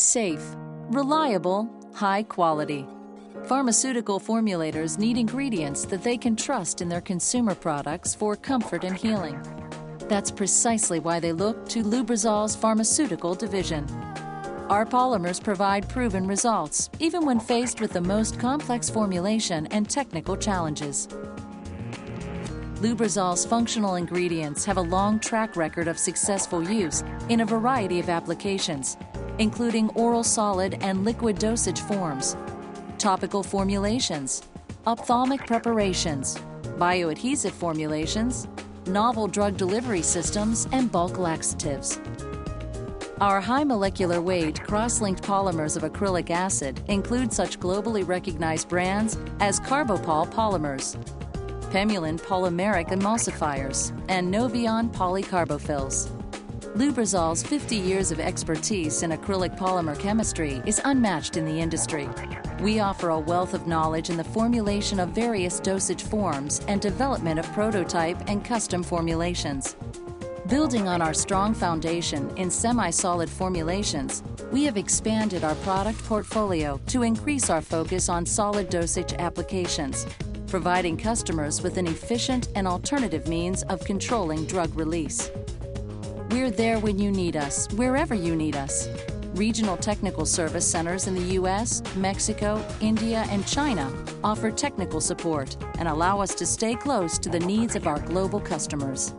safe, reliable, high quality. Pharmaceutical formulators need ingredients that they can trust in their consumer products for comfort and healing. That's precisely why they look to Lubrizol's pharmaceutical division. Our polymers provide proven results, even when faced with the most complex formulation and technical challenges. Lubrizol's functional ingredients have a long track record of successful use in a variety of applications, including oral solid and liquid dosage forms, topical formulations, ophthalmic preparations, bioadhesive formulations, novel drug delivery systems, and bulk laxatives. Our high molecular weight cross-linked polymers of acrylic acid include such globally recognized brands as Carbopol Polymers, Pemulen Polymeric Emulsifiers, and Noveon Polycarbophils. Lubrizol's 50 years of expertise in acrylic polymer chemistry is unmatched in the industry. We offer a wealth of knowledge in the formulation of various dosage forms and development of prototype and custom formulations. Building on our strong foundation in semi-solid formulations, we have expanded our product portfolio to increase our focus on solid dosage applications, providing customers with an efficient and alternative means of controlling drug release. We're there when you need us, wherever you need us. Regional technical service centers in the U.S., Mexico, India, and China offer technical support and allow us to stay close to the needs of our global customers.